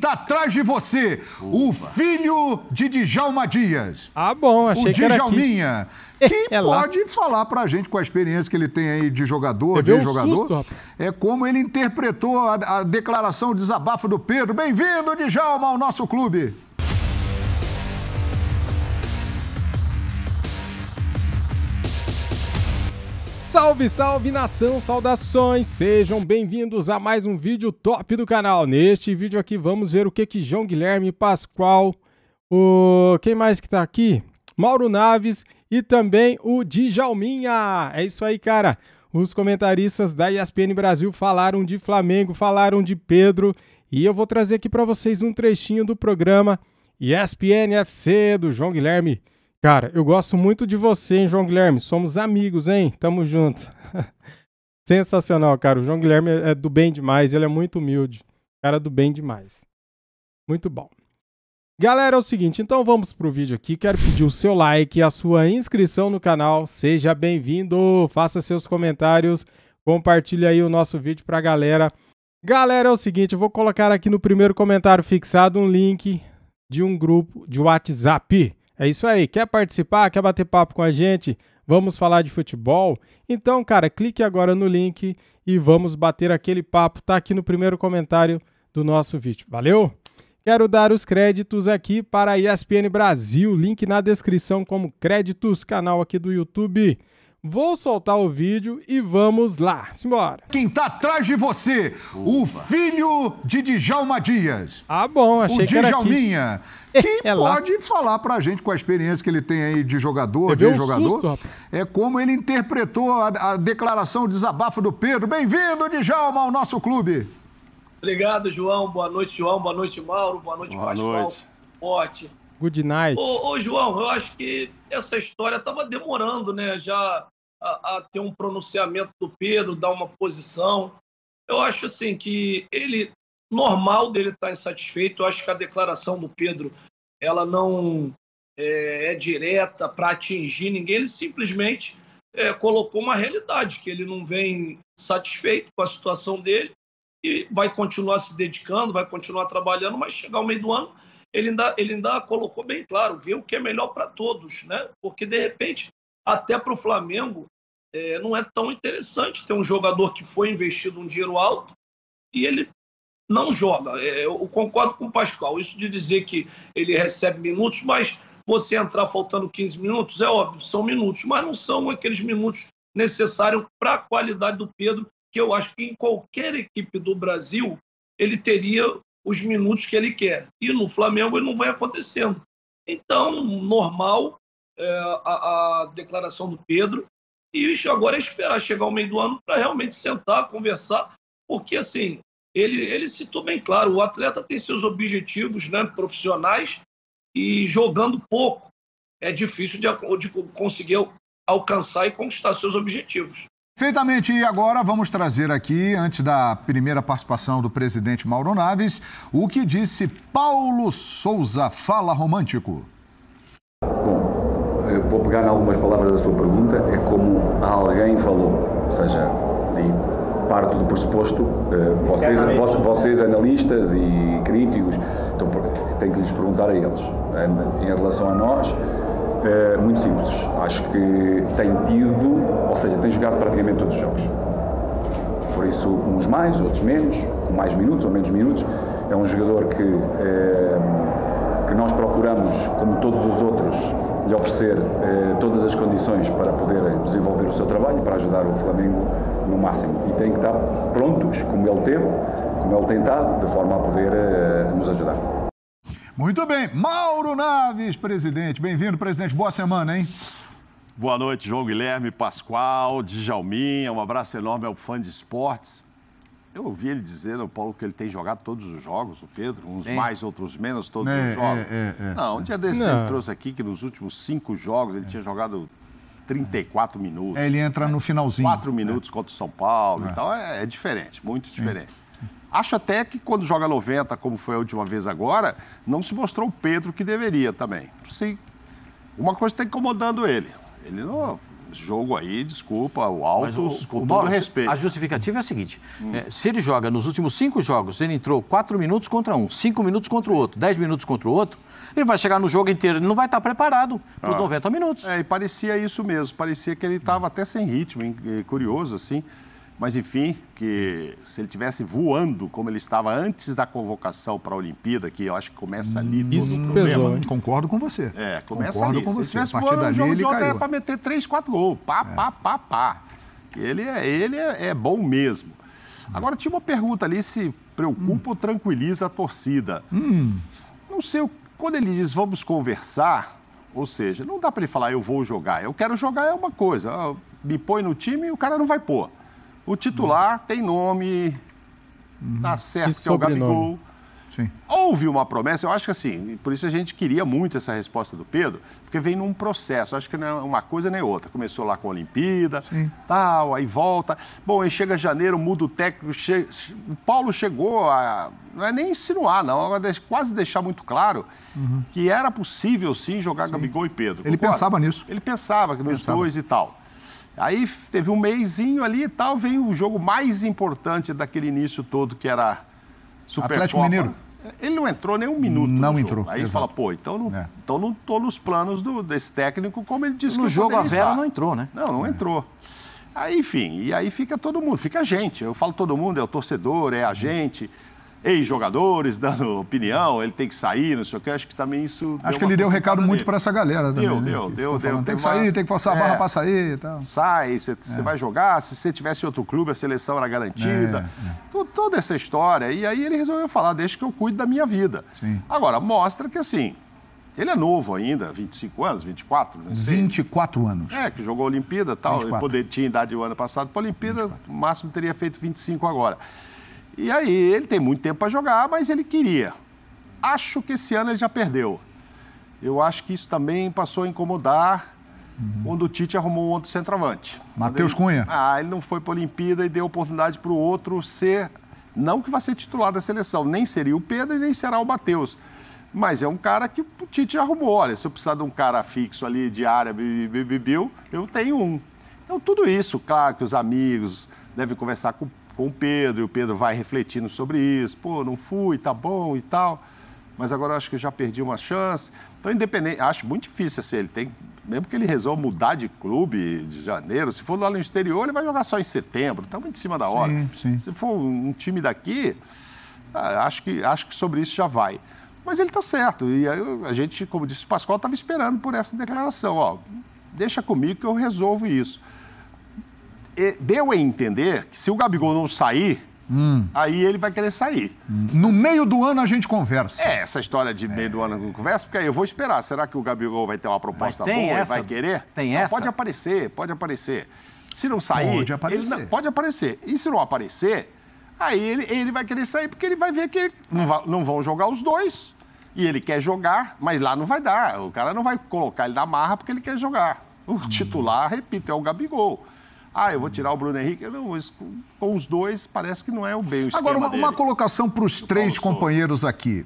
Tá atrás de você, o filho de Djalma Dias. Ah, bom, achei o que era aqui. Djalminha, que É lá. pode falar pra gente com a experiência que ele tem aí de jogador, de um jogador. susto, é como ele interpretou a, a declaração, o desabafo do Pedro. Bem-vindo, Djalma, ao nosso clube. Salve, salve nação, saudações! Sejam bem-vindos a mais um vídeo top do canal. Neste vídeo aqui vamos ver o que que João Guilherme Pascoal, o quem mais que tá aqui? Mauro Naves e também o Djalminha. É isso aí, cara. Os comentaristas da ESPN Brasil falaram de Flamengo, falaram de Pedro e eu vou trazer aqui para vocês um trechinho do programa ESPN FC do João Guilherme. Cara, eu gosto muito de você, hein, João Guilherme? Somos amigos, hein? Tamo junto. Sensacional, cara. O João Guilherme é do bem demais, ele é muito humilde. Cara do bem demais. Muito bom. Galera, é o seguinte, então vamos pro vídeo aqui. Quero pedir o seu like, a sua inscrição no canal. Seja bem-vindo, faça seus comentários, compartilhe aí o nosso vídeo pra galera. Galera, é o seguinte, eu vou colocar aqui no primeiro comentário fixado um link de um grupo de WhatsApp. É isso aí. Quer participar? Quer bater papo com a gente? Vamos falar de futebol? Então, cara, clique agora no link e vamos bater aquele papo. Tá aqui no primeiro comentário do nosso vídeo. Valeu? Quero dar os créditos aqui para a ESPN Brasil, link na descrição como créditos, canal aqui do YouTube. Vou soltar o vídeo e vamos lá. Simbora. Quem tá atrás de você, o filho de Djalma Dias. Ah, bom, achei o que era aqui. Djalminha, que É lá. pode falar pra gente com a experiência que ele tem aí de jogador, de um jogador. susto, é como ele interpretou a, a declaração, o desabafo do Pedro. Bem-vindo, Djalma, ao nosso clube. Obrigado, João. Boa noite, João. Boa noite, Mauro. Boa noite, Boa Pascoal. noite. Forte. Good night. Ô, ô, João, eu acho que essa história estava demorando, né? Já a, a ter um pronunciamento do Pedro, dar uma posição. Eu acho assim que ele normal dele estar insatisfeito. Eu acho que a declaração do Pedro ela não é, é direta para atingir ninguém. Ele simplesmente é, colocou uma realidade que ele não vem satisfeito com a situação dele e vai continuar se dedicando, vai continuar trabalhando, mas chegar ao meio do ano ele ainda, ele ainda colocou bem claro, vê o que é melhor para todos, né? Porque de repente, até para o Flamengo, é, não é tão interessante ter um jogador que foi investido um dinheiro alto e ele não joga. É, eu concordo com o Pascoal, isso de dizer que ele recebe minutos, mas você entrar faltando 15 minutos, é óbvio, são minutos, mas não são aqueles minutos necessários para a qualidade do Pedro, que eu acho que em qualquer equipe do Brasil ele teria os minutos que ele quer. E no Flamengo ele não vai acontecendo. Então, normal é, a, a declaração do Pedro. E isso agora é esperar chegar ao meio do ano para realmente sentar, conversar, porque assim, ele, ele citou bem claro, o atleta tem seus objetivos né, profissionais e jogando pouco é difícil de, de conseguir alcançar e conquistar seus objetivos. Perfeitamente, e agora vamos trazer aqui, antes da primeira participação do presidente Mauro Naves, o que disse Paulo Souza, fala romântico. Bom, eu vou pegar em algumas palavras da sua pergunta, é como alguém falou, ou seja, parto do pressuposto, eh, vocês, vocês analistas e críticos, então tenho que lhes perguntar a eles. Eh, Em relação a nós, eh, muito simples, acho que tem tido, ou seja, tem jogado praticamente todos os jogos. Por isso, uns mais, outros menos, mais minutos ou menos minutos. É um jogador que, eh, que nós procuramos, como todos os outros, lhe oferecer eh, todas as condições para poder desenvolver o seu trabalho para ajudar o Flamengo no máximo. E tem que estar prontos, como ele teve, como ele tem estado, de forma a poder eh, nos ajudar. Muito bem, Mauro Naves, presidente. Bem-vindo, presidente. Boa semana, hein? Boa noite, João Guilherme, Pascoal, Djalminha. Um abraço enorme ao fã de esportes. Eu ouvi ele dizendo, Paulo, que ele tem jogado todos os jogos, o Pedro, uns mais, outros menos, todos É, os jogos. é, é, é. Não, um dia desse ele trouxe aqui que nos últimos cinco jogos ele tinha jogado 34 minutos. É, ele entra no finalzinho. Quatro minutos contra o São Paulo e tal. É, é diferente, muito diferente. Acho até que quando joga 90, como foi a última vez agora, não se mostrou o Pedro que deveria também. Sim. Uma coisa está incomodando ele. Ele não, jogo aí, desculpa, o Altos, o, com o todo respeito. A justificativa é a seguinte: hum. é, se ele joga nos últimos cinco jogos, ele entrou quatro minutos contra um, cinco minutos contra o outro, dez minutos contra o outro, ele vai chegar no jogo inteiro, ele não vai estar preparado para os ah. 90 minutos. É, e parecia isso mesmo, parecia que ele estava até sem ritmo, hein? curioso assim. Mas, enfim, que se ele tivesse voando como ele estava antes da convocação para a Olimpíada, que eu acho que começa ali todo Isso o problema. Pesou, Concordo com você. É, começa Concordo ali. com se você. Se tivesse voando, o jogo de ontem era para meter 3, 4 gols. Pá, é. pá, pá, pá. Ele, é, ele é, é bom mesmo. Agora, tinha uma pergunta ali se preocupa hum. ou tranquiliza a torcida. Hum. Não sei, quando ele diz vamos conversar, ou seja, não dá para ele falar eu vou jogar. Eu quero jogar é uma coisa. Me põe no time e o cara não vai pôr. O titular tem nome, tá certo que, que é o Gabigol. Sim. Houve uma promessa, eu acho que assim, por isso a gente queria muito essa resposta do Pedro, porque vem num processo, acho que não é uma coisa nem outra. Começou lá com a Olimpíada, Sim. tal, aí volta. Bom, aí chega janeiro, muda o técnico, che... o Paulo chegou a. Não é nem insinuar, não, é quase deixar muito claro uhum. que era possível sim jogar sim. Gabigol e Pedro. Ele pensava nisso. Ele pensava que nos dois e tal. Aí teve um mêsinho ali e tal, vem o jogo mais importante daquele início todo, que era Supercopa. Atlético Mineiro. Ele não entrou nem um minuto. Não entrou. Aí exato. fala, pô, então não, é. então não tô nos planos do, desse técnico, como ele disse no que jogo a Vera estar. não entrou, né? Não, não é. entrou. Aí, enfim, e aí fica todo mundo, fica a gente. Eu falo todo mundo, é o torcedor, é a gente ex-jogadores dando opinião, ele tem que sair, não sei o que. Acho que também isso. Acho que ele deu recado muito para essa galera também. Deu, né? deu, deu, deu. Tem que sair, uma... tem que forçar a barra é, para sair e tal. Sai, você é. vai jogar. Se você tivesse outro clube, a seleção era garantida. É, é. Toda essa história. E aí ele resolveu falar: deixa que eu cuide da minha vida. Sim. Agora, mostra que assim. Ele é novo ainda, 25 anos, 24, não sei. 24 anos. É, que jogou a Olimpíada e tal. Ele poder, tinha idade o ano passado para a Olimpíada, 24. o máximo teria feito 25 agora. E aí ele tem muito tempo para jogar, mas ele queria. Acho que esse ano ele já perdeu. Eu acho que isso também passou a incomodar uhum. quando o Tite arrumou um outro centroavante. Matheus Cunha. Ah, ele não foi para a Olimpíada e deu oportunidade para o outro ser. Não que vai ser titular da seleção, nem seria o Pedro e nem será o Matheus. Mas é um cara que o Tite arrumou. Olha, se eu precisar de um cara fixo ali de área, eu tenho um. Então, tudo isso, claro que os amigos devem conversar com com o Pedro, e o Pedro vai refletindo sobre isso. Pô, não fui, tá bom e tal. Mas agora eu acho que já perdi uma chance. Então, independente, acho muito difícil assim, ele tem, mesmo que ele resolva mudar de clube de janeiro, se for lá no exterior, ele vai jogar só em setembro, está muito em cima da hora. Sim, sim. Se for um time daqui, ah, acho que, acho que sobre isso já vai. Mas ele está certo. E a gente, como disse o Pascoal, estava esperando por essa declaração. Ó, deixa comigo que eu resolvo isso deu a entender que se o Gabigol não sair, hum. aí ele vai querer sair. No meio do ano a gente conversa. É, essa história de meio do ano conversa, porque aí eu vou esperar. Será que o Gabigol vai ter uma proposta boa essa, e vai querer? Tem essa? Pode aparecer, pode aparecer. Se não sair, pode aparecer. Não, pode aparecer. E se não aparecer, aí ele, ele vai querer sair, porque ele vai ver que não, vai, não vão jogar os dois. E ele quer jogar, mas lá não vai dar. O cara não vai colocar ele na marra porque ele quer jogar. O hum. titular, repito, é o Gabigol. Ah, eu vou tirar o Bruno Henrique. Não, com os dois parece que não é o bem o Agora, uma, uma colocação para os três companheiros aqui.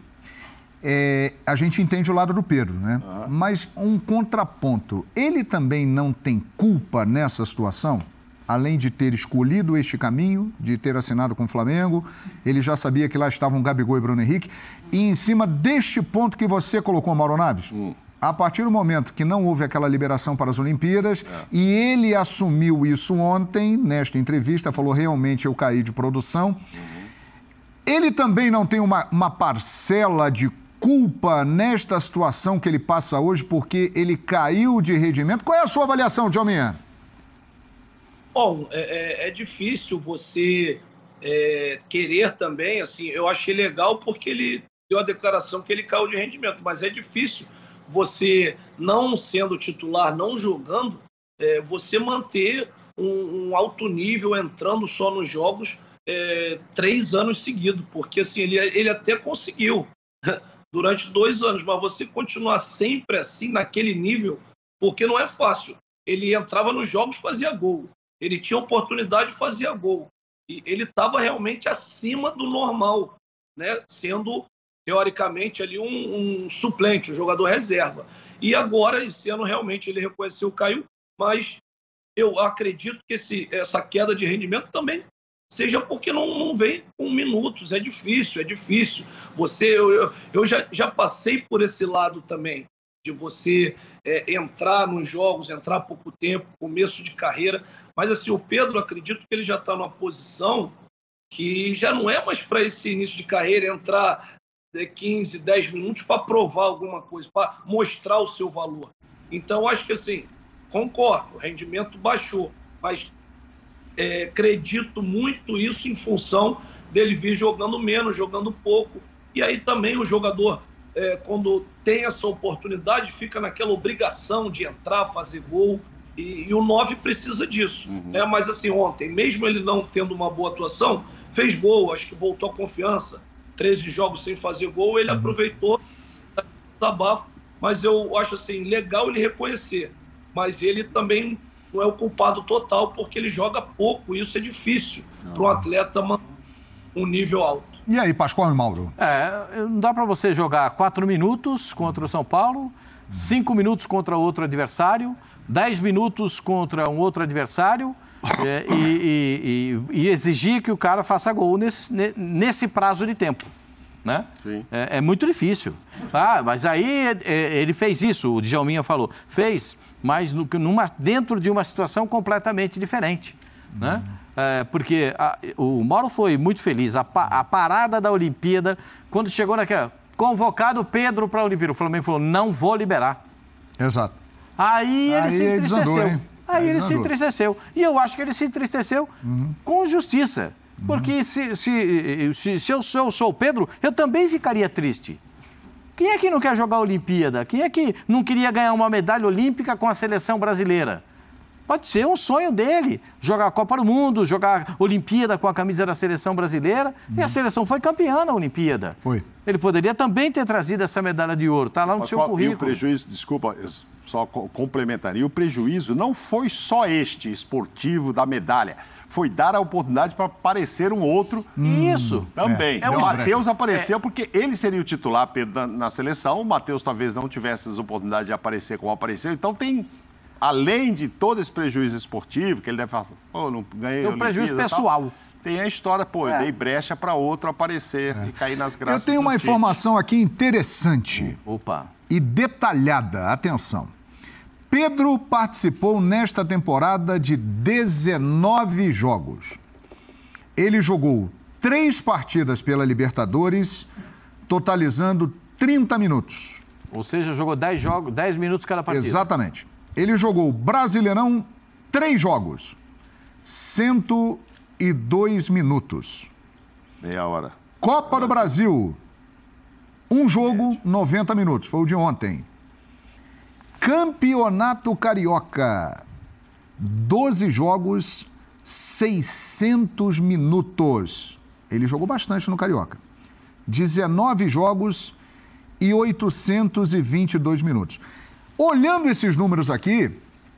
É, a gente entende o lado do Pedro, né? Uhum. Mas um contraponto. Ele também não tem culpa nessa situação? Além de ter escolhido este caminho, de ter assinado com o Flamengo, ele já sabia que lá estavam Gabigol e Bruno Henrique. E em cima deste ponto que você colocou, Mauro Naves, hum a partir do momento que não houve aquela liberação para as Olimpíadas, é. e ele assumiu isso ontem, nesta entrevista, falou: realmente eu caí de produção. Uhum. Ele também não tem uma, uma parcela de culpa nesta situação que ele passa hoje, porque ele caiu de rendimento. Qual é a sua avaliação, Djalminha? Bom, é, é, é difícil você é, querer também, assim, eu achei legal porque ele deu a declaração que ele caiu de rendimento, mas é difícil você não sendo titular, não jogando, é, você manter um, um, alto nível entrando só nos jogos é, três anos seguidos, porque assim ele, ele até conseguiu durante dois anos, mas você continuar sempre assim naquele nível, porque não é fácil. Ele entrava nos jogos, fazia gol. Ele tinha oportunidade de fazer gol. E ele estava realmente acima do normal, né? Sendo teoricamente, ali um, um, suplente, um jogador reserva. E agora, esse ano, realmente ele reconheceu o Caio, mas eu acredito que esse, essa queda de rendimento também seja porque não, não vem com minutos. É difícil, é difícil. Você, eu, eu, já, já passei por esse lado também, de você é, entrar nos jogos, entrar pouco tempo, começo de carreira. Mas assim, o Pedro, acredito que ele já está numa posição que já não é mais para esse início de carreira entrar 15, 10 minutos para provar alguma coisa, para mostrar o seu valor. Então, acho que assim, concordo, o rendimento baixou, mas é, acredito muito isso em função dele vir jogando menos, jogando pouco. E aí também o jogador, é, quando tem essa oportunidade, fica naquela obrigação de entrar, fazer gol. E, e o 9 precisa disso. Uhum. Né? Mas assim, ontem, mesmo ele não tendo uma boa atuação, fez gol, acho que voltou a confiança. 13 jogos sem fazer gol, ele uhum. aproveitou o abafo. Mas eu acho assim, legal ele reconhecer. Mas ele também não é o culpado total, porque ele joga pouco. E isso é difícil para um atleta manter um nível alto. E aí, Pascoal e Mauro? É, não dá para você jogar quatro minutos contra o São Paulo, cinco minutos contra outro adversário, dez minutos contra um outro adversário é, e, e, e, exigir que o cara faça gol nesse, nesse prazo de tempo. Né? É, é, muito difícil. Ah, mas aí é, ele fez isso, o Djalminha falou. Fez, mas no, numa, dentro de uma situação completamente diferente. Né? É, porque a, o Mauro foi muito feliz. A, a, parada da Olimpíada, quando chegou naquela. Convocado Pedro para a Olimpíada, o Flamengo falou: não vou liberar. Exato. Aí ele Aí se entristeceu. Desandou, Aí, ele se entristeceu. E eu acho que ele se entristeceu uhum. com justiça. Porque uhum. se, se, se, se, eu, se eu sou o Pedro, eu também ficaria triste. Quem é que não quer jogar a Olimpíada? Quem é que não queria ganhar uma medalha olímpica com a seleção brasileira? Pode ser um sonho dele, jogar a Copa do Mundo, jogar Olimpíada com a camisa da seleção brasileira. Uhum. E a seleção foi campeã na Olimpíada. Foi. Ele poderia também ter trazido essa medalha de ouro, está lá no Mas seu qual, currículo. E o prejuízo, desculpa, só complementaria, o prejuízo não foi só este esportivo da medalha, foi dar a oportunidade para aparecer um outro. Isso. Também. É. É o Matheus apareceu é. porque ele seria o titular na seleção, o Matheus talvez não tivesse as oportunidades de aparecer como apareceu, então tem além de todo esse prejuízo esportivo, que ele deve falar, pô, não ganhei. Tem um prejuízo pessoal. tem a história, pô, é. eu dei brecha para outro aparecer é. e cair nas graças. Eu tenho uma informação aqui interessante. Opa. E detalhada, atenção. Pedro participou nesta temporada de 19 jogos. Ele jogou três partidas pela Libertadores, totalizando 30 minutos. Ou seja, jogou 10 jogos, 10 minutos cada partida. Exatamente. Ele jogou Brasileirão três jogos, 102 minutos. Meia hora. Copa do Brasil, um jogo, 90 minutos. Foi o de ontem. Campeonato Carioca, 12 jogos, 600 minutos. Ele jogou bastante no Carioca. 19 jogos e 822 minutos. Olhando esses números aqui,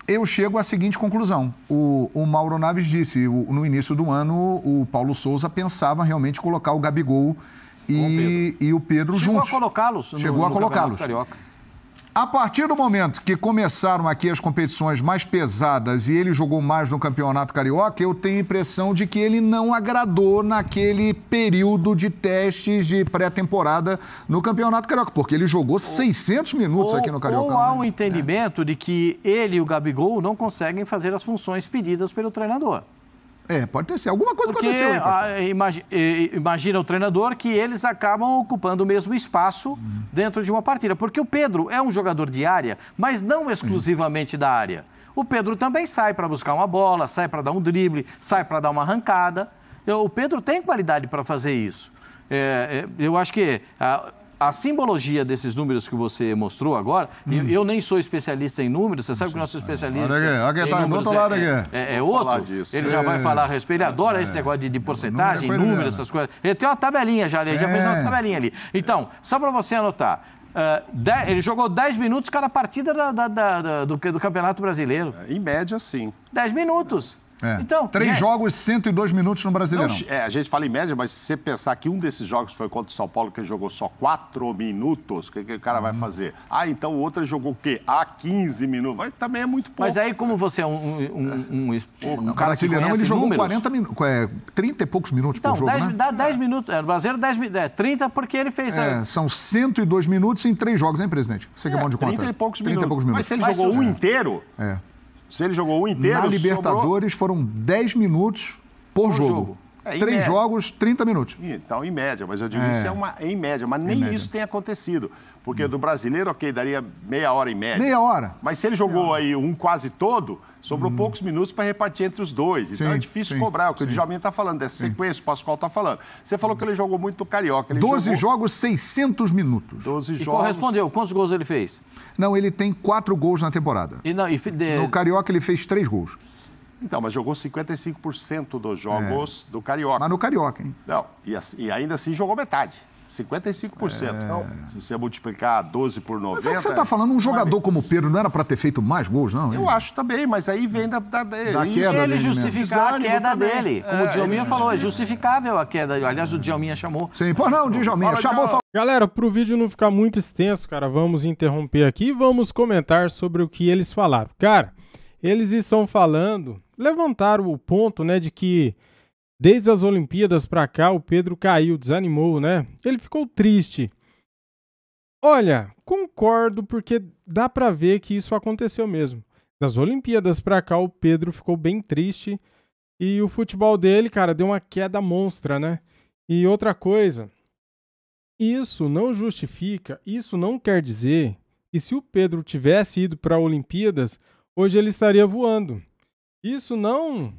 eu chego à seguinte conclusão. O, o Mauro Naves disse, o, no início do ano, o Paulo Souza pensava realmente colocar o Gabigol e, e o Pedro Chegou juntos. Chegou a colocá-los. Chegou a colocá-los. A partir do momento que começaram aqui as competições mais pesadas e ele jogou mais no Campeonato Carioca, eu tenho a impressão de que ele não agradou naquele período de testes de pré-temporada no Campeonato Carioca, porque ele jogou ou, 600 minutos ou, aqui no Carioca. Ou há um entendimento é. de que ele e o Gabigol não conseguem fazer as funções pedidas pelo treinador. É, pode ter sido. Alguma coisa Porque, aconteceu aí, a, imagina, imagina o treinador que eles acabam ocupando o mesmo espaço uhum. dentro de uma partida. Porque o Pedro é um jogador de área, mas não exclusivamente uhum. da área. O Pedro também sai para buscar uma bola, sai para dar um drible, sai para dar uma arrancada. O Pedro tem qualidade para fazer isso. É, é eu acho que a simbologia desses números que você mostrou agora, hum. eu, nem sou especialista em números, você sabe que o nosso especialista olha aqui, olha tá, números é, é, é, é outro. Ele já vai falar a respeito, ele adora esse negócio de, de porcentagem, números, essas coisas. Ele tem uma tabelinha já, ele já fez uma tabelinha ali. Então, só para você anotar, uh, dez, ele jogou 10 minutos cada partida da, da, da, do, do Campeonato Brasileiro. Em média, sim. 10 minutos. É. Então, Três é... jogos, 102 minutos no Brasileirão. Não, é, a gente fala em média, mas se você pensar que um desses jogos foi contra o São Paulo, que ele jogou só quatro minutos, o que, que o cara hum. vai fazer? Ah, então o outro jogou o quê? Ah, 15 minutos. Mas também é muito pouco. Mas aí, como você é um, um, um, um, um cara Brasileirão, ele jogou números, 40 minutos, é, 30 e poucos minutos então, por jogo, 10, né? Dá 10 minutos. É, no Brasileiro, 10, é, 30 porque ele fez... É, são 102 minutos em três jogos, hein, presidente? Você que é bom de conta. 30 e poucos 30 minutos. E poucos minutos. Mas se ele mas jogou um inteiro... É. Se ele jogou um inteiro. Na Libertadores sobrou... foram 10 minutos por, por jogo. jogo. É, Três média. jogos, 30 minutos. Então, em média, mas eu digo é. isso é uma, em média, mas nem isso tem acontecido. Porque hum. do brasileiro, ok, daria meia hora em média. Meia hora. Mas se ele jogou aí um quase todo, sobrou hum. poucos minutos para repartir entre os dois. Então sim, é difícil sim, cobrar. O que sim. o Djalminha está falando, dessa sim. sequência, o Pascoal está falando. Você falou que ele jogou muito no Carioca. Ele 12 jogou... jogos, 600 minutos. 12 e jogos. correspondeu. Quantos gols ele fez? Não, ele tem quatro gols na temporada. E não, e de... No Carioca ele fez três gols. Então, mas jogou 55% dos jogos é. do Carioca. Mas no Carioca, hein? Não, e, e ainda assim jogou metade. 55%. É... Então, se você multiplicar 12 por 90... Mas é que você está falando, um jogador como o Pedro não era para ter feito mais gols, não? Eu acho também, mas aí vem da... da, da, da queda ele justificar a queda também. dele. Como é, o Djalminha falou, é justificável a queda. Aliás, o Djalminha chamou. Sim, pô, não, o Djalminha chamou... Fala... Galera, para o vídeo não ficar muito extenso, cara, vamos interromper aqui e vamos comentar sobre o que eles falaram. Cara, eles estão falando, levantaram o ponto, né, de que Desde as Olimpíadas para cá, o Pedro caiu, desanimou, né? Ele ficou triste. Olha, concordo porque dá para ver que isso aconteceu mesmo. Das Olimpíadas para cá, o Pedro ficou bem triste e o futebol dele, cara, deu uma queda monstra, né? E outra coisa, isso não justifica, isso não quer dizer que se o Pedro tivesse ido para Olimpíadas, hoje ele estaria voando. Isso não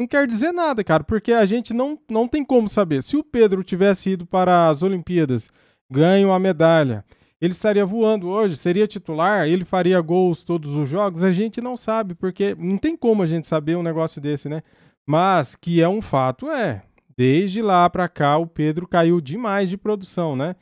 não quer dizer nada, cara, porque a gente não, não tem como saber. Se o Pedro tivesse ido para as Olimpíadas, ganho a medalha, ele estaria voando hoje, seria titular, ele faria gols todos os jogos, a gente não sabe, porque não tem como a gente saber um negócio desse, né? Mas que é um fato, é. Desde lá para cá, o Pedro caiu demais de produção, né?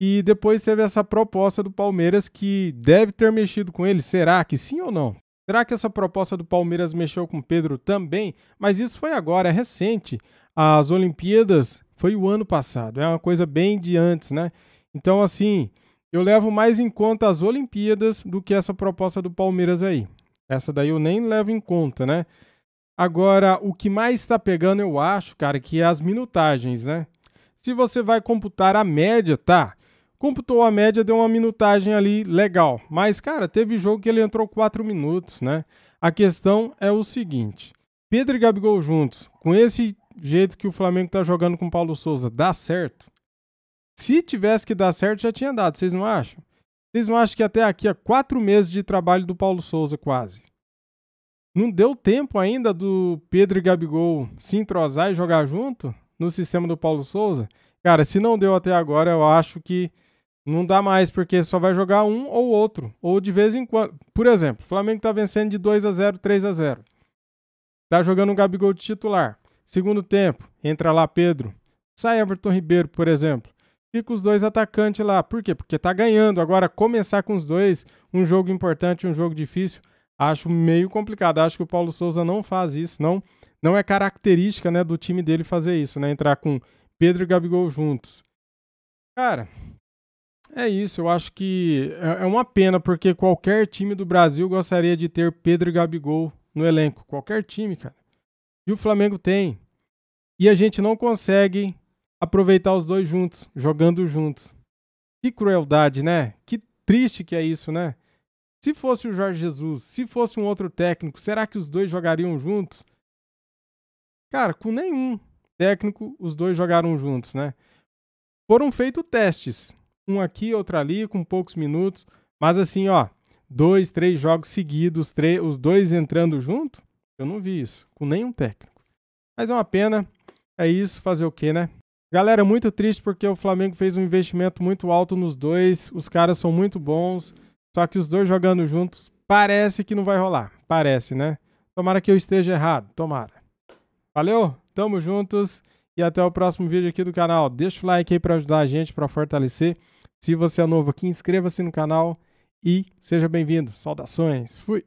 E depois teve essa proposta do Palmeiras que deve ter mexido com ele. Será que sim ou não? Será que essa proposta do Palmeiras mexeu com Pedro também? Mas isso foi agora, é recente. As Olimpíadas foi o ano passado, é uma coisa bem de antes, né? Então, assim, eu levo mais em conta as Olimpíadas do que essa proposta do Palmeiras aí. Essa daí eu nem levo em conta, né? Agora, o que mais está pegando, eu acho, cara, que é as minutagens, né? Se você vai computar a média, tá? Computou a média, deu uma minutagem ali legal. Mas, cara, teve jogo que ele entrou 4 minutos, né? A questão é o seguinte: Pedro e Gabigol juntos, com esse jeito que o Flamengo tá jogando com o Paulo Souza, dá certo? Se tivesse que dar certo, já tinha dado, vocês não acham? Vocês não acham que até aqui há quatro meses de trabalho do Paulo Souza, quase? Não deu tempo ainda do Pedro e Gabigol se entrosar e jogar junto no sistema do Paulo Souza? Cara, se não deu até agora, eu acho que não dá mais, porque só vai jogar um ou outro. Ou de vez em quando. Por exemplo, o Flamengo tá vencendo de 2 a 0 3 a 0 Tá jogando um Gabigol de titular. Segundo tempo, entra lá Pedro. Sai Everton Ribeiro, por exemplo. Fica os dois atacantes lá. Por quê? Porque tá ganhando. Agora, começar com os dois, um jogo importante, um jogo difícil, acho meio complicado. Acho que o Paulo Souza não faz isso. Não, não é característica né, do time dele fazer isso, né? Entrar com Pedro e Gabigol juntos. Cara, é isso, eu acho que é, é uma pena, porque qualquer time do Brasil gostaria de ter Pedro e Gabigol no elenco. Qualquer time, cara. E o Flamengo tem. E a gente não consegue aproveitar os dois juntos, jogando juntos. Que crueldade, né? Que triste que é isso, né? Se fosse o Jorge Jesus, se fosse um outro técnico, será que os dois jogariam juntos? Cara, com nenhum técnico os dois jogaram juntos, né? Foram feitos testes um aqui, outro ali, com poucos minutos. Mas assim, ó, dois, três jogos seguidos, três, os dois entrando junto, eu não vi isso com nenhum técnico. Mas é uma pena. É isso, fazer o quê, né? Galera, muito triste porque o Flamengo fez um investimento muito alto nos dois. Os caras são muito bons. Só que os dois jogando juntos, parece que não vai rolar. Parece, né? Tomara que eu esteja errado. Tomara. Valeu? Tamo juntos. E até o próximo vídeo aqui do canal. Deixa o like aí para ajudar a gente, para fortalecer. Se você é novo aqui, inscreva-se no canal e seja bem-vindo. Saudações. Fui!